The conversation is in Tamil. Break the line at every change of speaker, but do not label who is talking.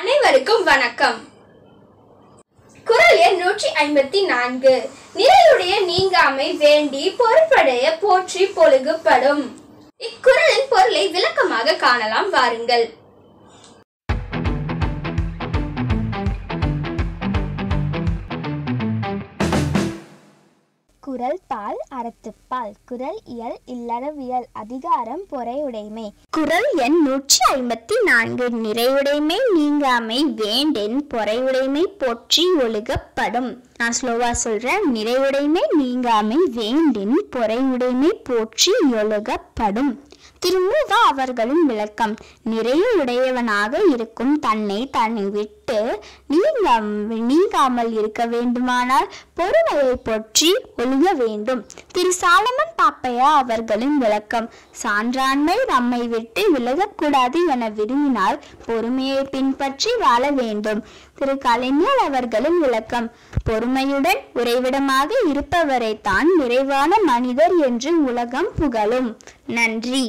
அனைவருக்கும் வணக்கம் குரல் எண் நூற்றி ஐம்பத்தி நான்கு நிறையுடைய நீங்காமை வேண்டி பொருட்படைய போற்றி பொழுகுப்படும் இக்குறளின் பொருளை விளக்கமாக காணலாம் வாருங்கள்
குரல் பால் அறத்துப்பால் குரல் இயல் இல்லறவியல் அதிகாரம் பொறையுடைமை
குரல் எண் நூற்றி ஐம்பத்தி நான்கு நிறையுடைமை நீங்காமை வேண்டென் பொறையுடைமை போற்றி ஒழுகப்படும் நான் ஸ்லோவா சொல்றேன் நிறையுடைமை நீங்காமை வேண்டென் பொறையுடைமை போற்றி ஒழுகப்படும் திருமுக அவர்களும் விளக்கம் நிறைய உடையவனாக இருக்கும் தன்னை தன்னை விட்டு விட்டு நீங்க நீங்காமல் இருக்க வேண்டுமானால் பொறுமையை போற்றி ஒழுக வேண்டும் திரு சாலமன் பாப்பையா அவர்களின் விளக்கம் சான்றாண்மை நம்மை விட்டு விலகக்கூடாது என விரும்பினால் பொறுமையை பின்பற்றி வாழ வேண்டும் திரு கலைஞர் அவர்களின் விளக்கம் பொறுமையுடன்
உறைவிடமாக இருப்பவரை தான் நிறைவான மனிதர் என்று உலகம் புகழும் நன்றி